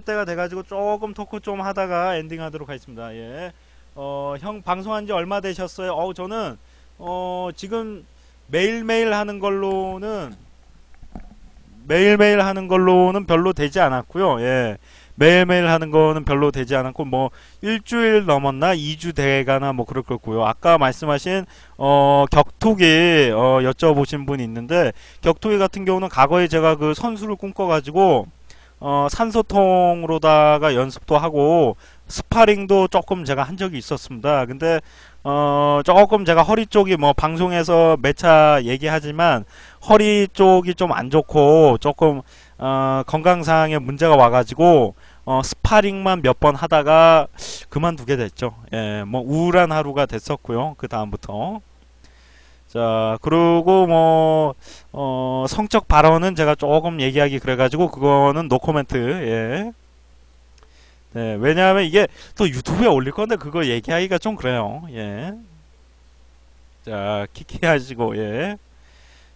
때가 돼가지고 조금 토크 좀 하다가 엔딩하도록 하겠습니다. 예. 어, 형 방송한 지 얼마 되셨어요? 어, 저는 어, 지금 매일매일 하는 걸로는 매일매일 하는 걸로는 별로 되지 않았고요. 예. 매일매일 하는 거는 별로 되지 않았고 뭐 일주일 넘었나 2주 돼가나 뭐 그럴 거고요. 아까 말씀하신 어 격투기 어 여쭤보신 분이 있는데 격투기 같은 경우는 과거에 제가 그 선수를 꿈꿔 가지고 어 산소통으로다가 연습도 하고 스파링도 조금 제가 한 적이 있었습니다. 근데 어 조금 제가 허리 쪽이 뭐 방송에서 몇차 얘기하지만 허리 쪽이 좀 안 좋고 조금 어 건강상에 문제가 와가지고 어 스파링만 몇 번 하다가 그만두게 됐죠. 예, 뭐 우울한 하루가 됐었고요. 그 다음부터 자 그리고 뭐 어, 성적 발언은 제가 조금 얘기하기 그래가지고 그거는 노코멘트 예. 네, 왜냐하면 이게 또 유튜브에 올릴 건데 그거 얘기하기가 좀 그래요. 예. 자, 키키 하시고, 예.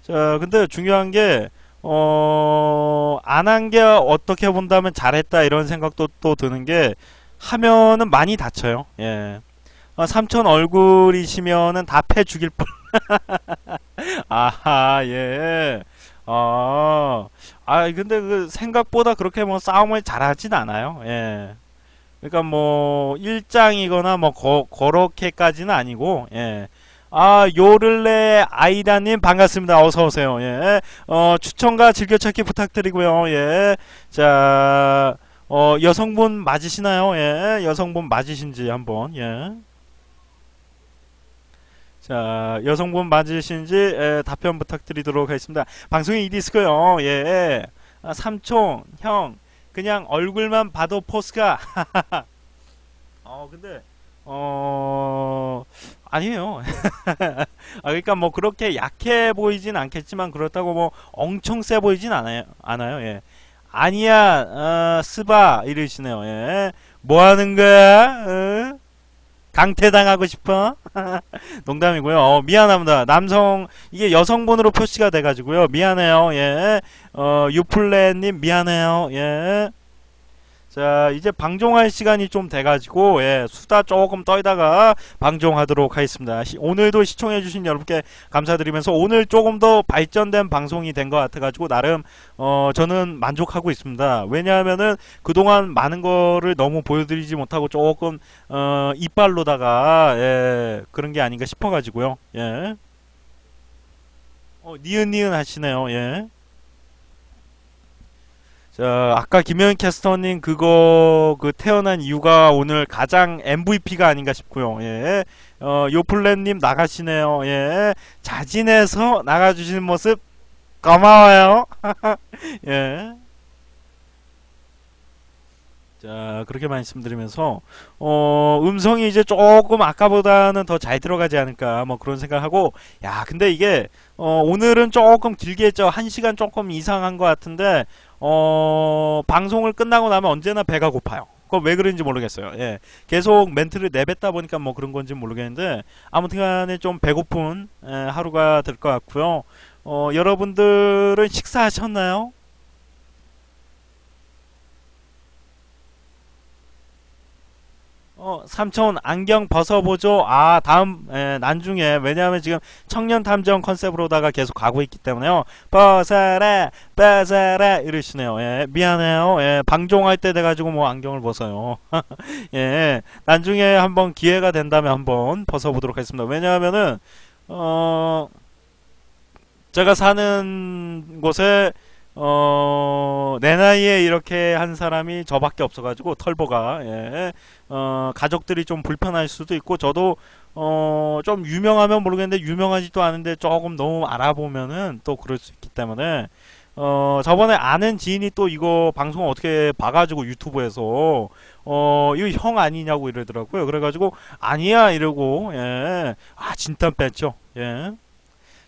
자, 근데 중요한 게, 어, 안 한 게 어떻게 본다면 잘했다 이런 생각도 또 드는 게, 하면은 많이 다쳐요. 예. 어, 삼촌 얼굴이시면은 다 패 죽일 뻔. 아하, 예. 어, 아, 근데 그 생각보다 그렇게 뭐 싸움을 잘하진 않아요. 예. 그러니까 뭐 일장이거나 뭐 거, 그렇게까지는 아니고 예. 아 요를레 아이다님 반갑습니다. 어서 오세요. 예. 어 추천과 즐겨찾기 부탁드리고요. 예. 자. 어 여성분 맞으시나요? 예. 여성분 맞으신지 한번 예. 자, 여성분 맞으신지 예, 답변 부탁드리도록 하겠습니다. 방송이 이 디스고요. 예. 아, 삼촌, 형, 그냥 얼굴만 봐도 포스가 어 근데 어 아니에요 아 그러니까 뭐 그렇게 약해 보이진 않겠지만 그렇다고 뭐 엄청 세 보이진 않아요 않아요 예 아니야 어 스바 이러시네요 예 뭐 하는 거야 어? 강퇴당하고 싶어? 농담이고요. 어, 미안합니다. 남성 이게 여성분으로 표시가 돼가지고요. 미안해요. 예. 어, 유플랜님 미안해요. 예. 자 이제 방종할 시간이 좀 돼가지고 예, 수다 조금 떨다가 방종하도록 하겠습니다. 시, 오늘도 시청해주신 여러분께 감사드리면서 오늘 조금 더 발전된 방송이 된 것 같아가지고 나름 어, 저는 만족하고 있습니다. 왜냐하면은 그동안 많은 거를 너무 보여드리지 못하고 조금 어, 이빨로다가 예, 그런 게 아닌가 싶어가지고요. 예. 어, 니은 니은 하시네요. 예. 자, 아까 김현 캐스터님 그거 그 태어난 이유가 오늘 가장 MVP가 아닌가 싶고요. 예. 어, 요플랜님 나가시네요. 예. 자진해서 나가주시는 모습 고마워요. 예. 자, 그렇게 말씀드리면서, 어, 음성이 이제 조금 아까보다는 더 잘 들어가지 않을까, 뭐 그런 생각하고, 야, 근데 이게, 어, 오늘은 조금 길게 했죠. 한 시간 조금 이상한 것 같은데, 어, 방송을 끝나고 나면 언제나 배가 고파요. 그거 왜 그런지 모르겠어요. 예. 계속 멘트를 내뱉다 보니까 뭐 그런 건지 모르겠는데, 아무튼 간에 좀 배고픈 예, 하루가 될 것 같고요. 어, 여러분들은 식사하셨나요? 어, 삼촌 안경 벗어보죠. 아, 다음 에, 난중에 왜냐하면 지금 청년 탐정 컨셉으로다가 계속 가고 있기 때문에요. 벗어라, 벗어라 이러시네요. 예, 미안해요. 예, 방종할 때 돼가지고 뭐 안경을 벗어요. 예, 나중에 한번 기회가 된다면 한번 벗어보도록 하겠습니다. 왜냐하면은 어, 제가 사는 곳에 어, 내 나이에 이렇게 한 사람이 저밖에 없어가지고, 털보가, 예. 어, 가족들이 좀 불편할 수도 있고, 저도, 어, 좀 유명하면 모르겠는데, 유명하지도 않은데, 조금 너무 알아보면은 또 그럴 수 있기 때문에, 어, 저번에 아는 지인이 또 이거 방송 어떻게 봐가지고 유튜브에서, 어, 이거 형 아니냐고 이러더라고요. 그래가지고, 아니야, 이러고, 예. 아, 진땀 뺐죠. 예.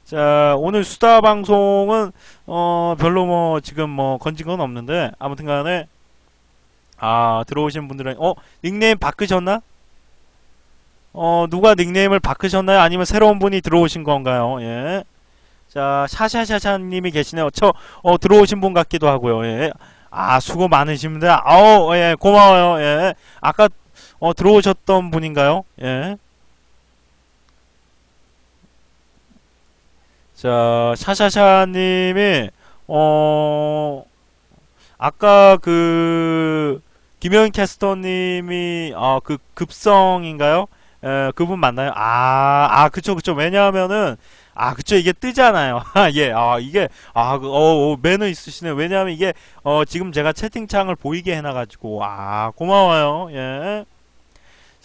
자, 오늘 수다 방송은, 어, 별로 뭐, 지금 뭐, 건진 건 없는데, 아무튼 간에, 아, 들어오신 분들은, 어, 닉네임 바꾸셨나? 어, 누가 닉네임을 바꾸셨나요? 아니면 새로운 분이 들어오신 건가요? 예. 자, 샤샤샤샤님이 계시네요. 저, 어, 들어오신 분 같기도 하고요. 예. 아, 수고 많으십니다. 아우, 예, 고마워요. 예. 아까, 어, 들어오셨던 분인가요? 예. 자, 샤샤샤님이, 어, 아까 그, 김현 캐스터님이, 어, 그, 급성인가요? 에, 그분 맞나요? 아, 아, 그쵸, 그쵸. 왜냐하면은, 아, 그쵸. 이게 뜨잖아요. 아, 예, 아, 이게, 아, 그, 어, 어, 매너 있으시네. 왜냐하면 이게, 어, 지금 제가 채팅창을 보이게 해놔가지고, 아, 고마워요. 예.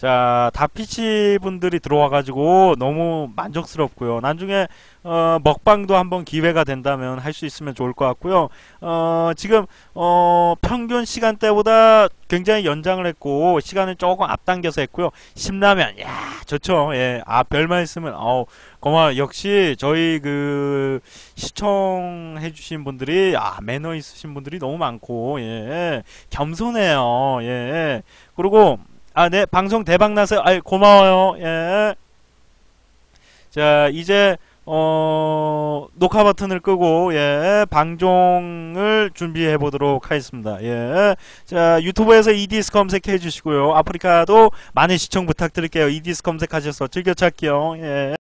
자, 다피치 분들이 들어와가지고 너무 만족스럽고요. 나중에 어, 먹방도 한번 기회가 된다면 할 수 있으면 좋을 것 같고요. 어, 지금 어, 평균 시간대보다 굉장히 연장을 했고 시간을 조금 앞당겨서 했고요. 신라면, 야, 좋죠. 예, 아, 별말 있으면 어, 고마워. 역시 저희 그 시청해주신 분들이 아, 매너 있으신 분들이 너무 많고 예, 겸손해요. 예, 그리고 아, 네, 방송 대박 나세요. 아, 고마워요. 예. 자, 이제 어, 녹화 버튼을 끄고 예, 방송을 준비해 보도록 하겠습니다. 예. 자, 유튜브에서 이디스 검색해 주시고요. 아프리카도 많은 시청 부탁드릴게요. 이디스 검색하셔서 즐겨 찾기요. 예.